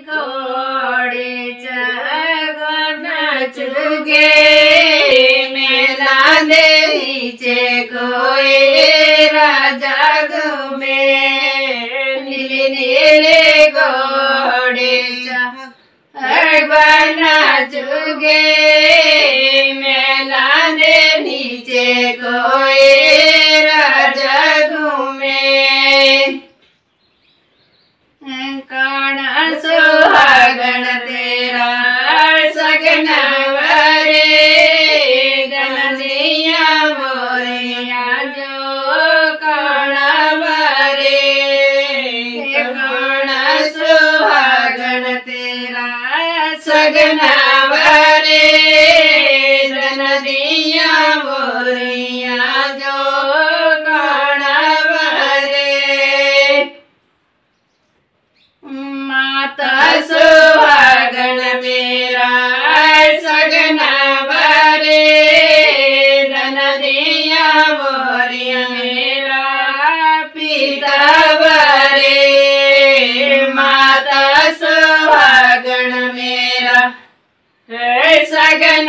घोड़े जगन चुगे, मेला नीचे कोई राजग में नीले नीले घोड़े जगन चुगे, मेला नीचे कोई राजग में काण सुहागण तेरा सगन वरे गनदिया मोरिया जो काण वरे काण सुहागण तेरा सगन वरे गनदिया मोरिया सगन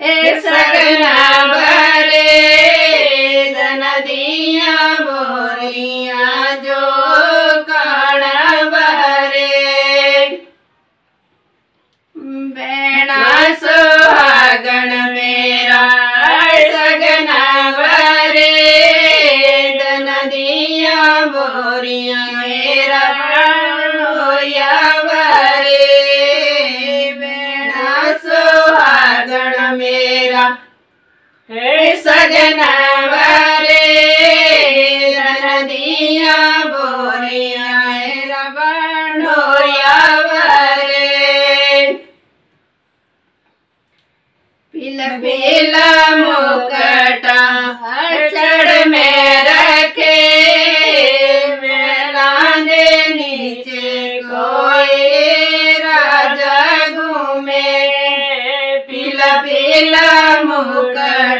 सगन भरे जनदिया बोरिया हे सगन वरे दिया बोरिया मेरा बनोया वरे पीला पीला मुकटा चढ़ में रखे मेला दे नीचे कोई राजा घूमे। पीला पीला मुकटा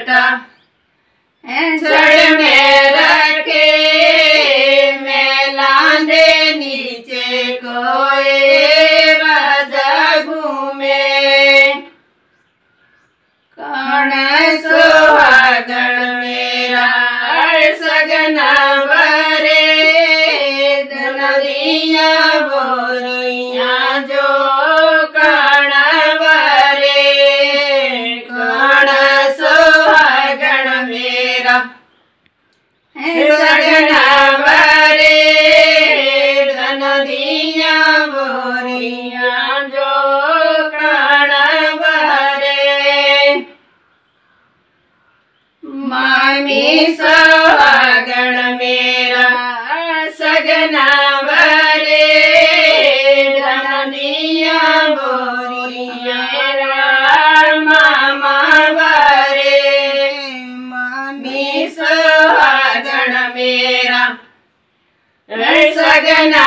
में रखे मेला दे नीचे कोई राजा घूमे कण सुहागण मेरा सगन धन बोरिया मामी सुहागण मेरा सगन वरे धन दिया बोरिया मामा वरे मामी सुहागण मेरा सगना